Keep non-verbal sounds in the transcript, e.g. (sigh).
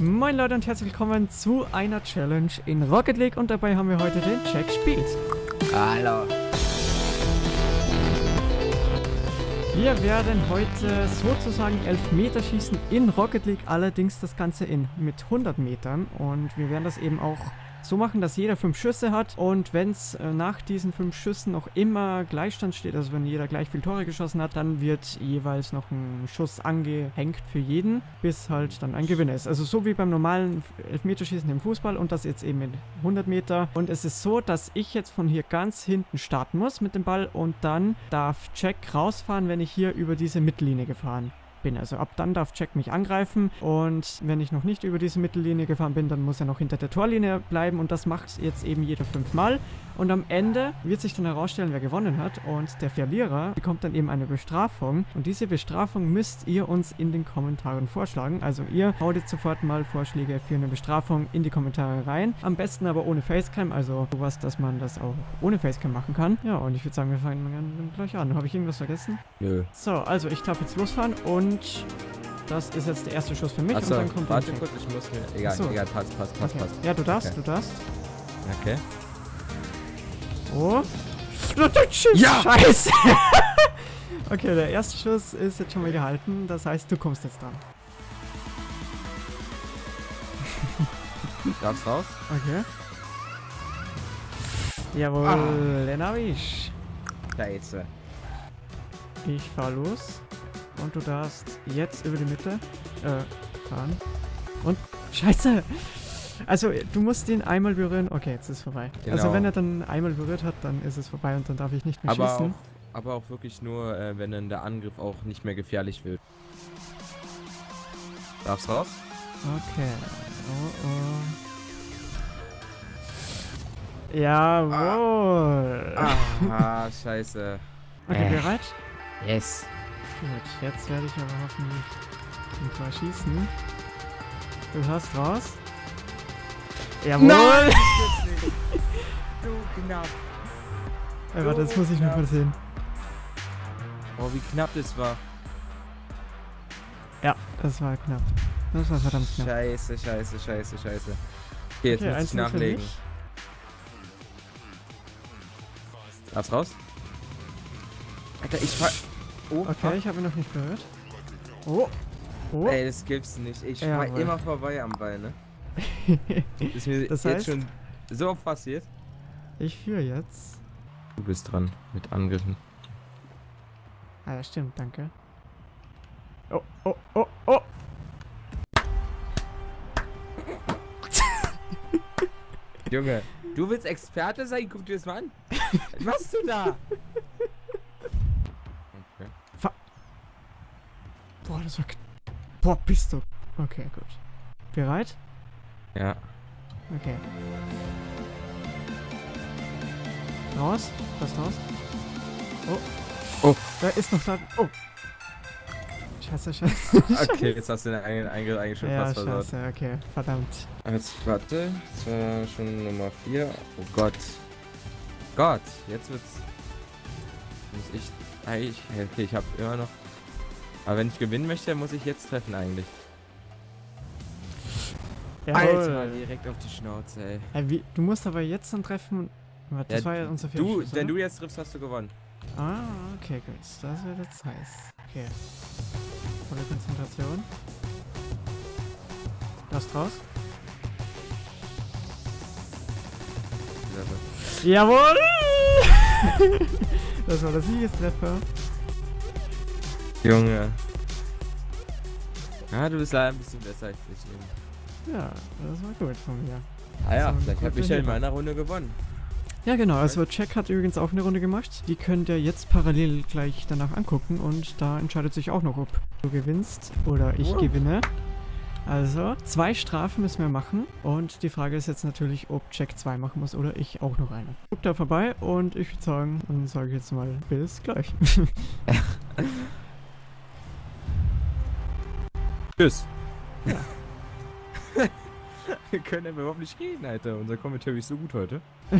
Moin Leute und herzlich willkommen zu einer Challenge in Rocket League und dabei haben wir heute den Jack Spielt. Hallo. Wir werden heute sozusagen Elfmeterschießen in Rocket League, allerdings das Ganze in mit 100 Metern und wir werden das eben auch so machen, dass jeder fünf Schüsse hat und wenn es äh, nach diesen fünf Schüssen noch immer Gleichstand steht, also wenn jeder gleich viel Tore geschossen hat, dann wird jeweils noch ein Schuss angehängt für jeden, bis halt dann ein Gewinner ist. Also so wie beim normalen Elfmeterschießen im Fußball und das jetzt eben mit 100 Meter. Und es ist so, dass ich jetzt von hier ganz hinten starten muss mit dem Ball und dann darf Jack rausfahren, wenn ich hier über diese Mittellinie gefahren bin. Also ab dann darf Jack mich angreifen und wenn ich noch nicht über diese Mittellinie gefahren bin, dann muss er noch hinter der Torlinie bleiben und das macht jetzt eben jeder fünfmal. Und am Ende wird sich dann herausstellen, wer gewonnen hat und der Verlierer bekommt dann eben eine Bestrafung und diese Bestrafung müsst ihr uns in den Kommentaren vorschlagen. Also ihr haut jetzt sofort mal Vorschläge für eine Bestrafung in die Kommentare rein. Am besten aber ohne Facecam, also sowas, dass man das auch ohne Facecam machen kann. Ja, und ich würde sagen, wir fangen gleich an. Habe ich irgendwas vergessen? Nö. So, also ich darf jetzt losfahren und das ist jetzt der erste Schuss für mich Achso, und dann kommt warte kurz, ich muss mir... Egal, Achso. egal, passt, passt, passt, Okay. passt. Ja, du darfst, Okay. du darfst. Okay. Oh. Ja! Scheiße! (laughs) okay, der erste Schuss ist jetzt schon mal gehalten. Das heißt, du kommst jetzt dran. (laughs) Darfst raus? Okay. Jawohl, Ah. den hab ich. Scheiße. Ich fahr los. Und du darfst jetzt über die Mitte äh, fahren. Und. Scheiße! Also, du musst ihn einmal berühren. Okay, jetzt ist vorbei. Also, Genau. wenn er dann einmal berührt hat, dann ist es vorbei und dann darf ich nicht mehr Aber schießen. auch, aber auch wirklich nur, äh, wenn dann der Angriff auch nicht mehr gefährlich wird. Darfst raus? Okay. Oh oh. Jawohl. Ah, scheiße. Okay, Äh. bereit? Yes. Gut, jetzt werde ich aber hoffentlich ein Tor schießen. Du hast raus. Jawohl! (laughs) du knapp. Ey, warte, das muss ich noch mal sehen. Oh, wie knapp das war. Ja, das war knapp. Das war verdammt knapp. Scheiße, scheiße, scheiße, scheiße. Okay, jetzt Okay, muss ich 1-0 für nachlegen. mich. Darfst raus? Alter, ich fahr... Oh, Okay, ich habe ihn noch nicht berührt. Oh! Oh! Ey, das gibt's nicht. Ich fahr Jawohl. immer vorbei am Ball, ne? (laughs) Ist mir Das jetzt heißt- schon so oft passiert. ich führe jetzt. Du bist dran mit Angriffen. Ah ja, stimmt, danke. Oh, oh, oh, oh! (laughs) Junge, du willst Experte sein? Guck dir das mal an. Was machst du da? (laughs) Boah, das war. Boah, bist du. Okay, gut. Bereit? Ja. Okay. Raus? Was raus? Oh. Oh. Da ist noch da. Oh. Scheiße, scheiße. (laughs) Okay, jetzt hast du den eigenen Einge eigentlich schon ja, fast versaut. scheiße, okay. Verdammt. Jetzt, warte. Das war schon Nummer 4. Oh Gott. Gott, jetzt wird's. Muss ich. Eigentlich. Okay, ich hab immer noch. Aber wenn ich gewinnen möchte, muss ich jetzt treffen eigentlich. Jawohl. direkt auf die Schnauze, ey. Ey, wie, du musst aber jetzt dann treffen. Warte, das Ja, war ja unser Du, Viertelschuss, wenn du jetzt triffst, hast du gewonnen. Ah, okay, gut. Das wird jetzt heiß. Okay. Volle Konzentration. Lass raus. Jawohl! (laughs) das war der Siegestreffer. Junge. Ja, du bist leider ein bisschen besser als ich. Junge. Ja, das war gut von mir. Ah ja, So, vielleicht habe ich ja in meiner Runde gewonnen. Ja, genau. Also Jack hat übrigens auch eine Runde gemacht. Die könnt ihr jetzt parallel gleich danach angucken und da entscheidet sich auch noch, ob du gewinnst oder ich Wow. gewinne. Also, zwei Strafen müssen wir machen und die Frage ist jetzt natürlich, ob Jack zwei machen muss oder ich auch noch eine. Guckt da vorbei und ich würde sagen, dann sage ich jetzt mal bis gleich. (laughs) Tschüss. Ja. (laughs) Wir können aber überhaupt nicht reden, Alter. Unser Kommentar ist so gut heute. (laughs) (laughs) ja.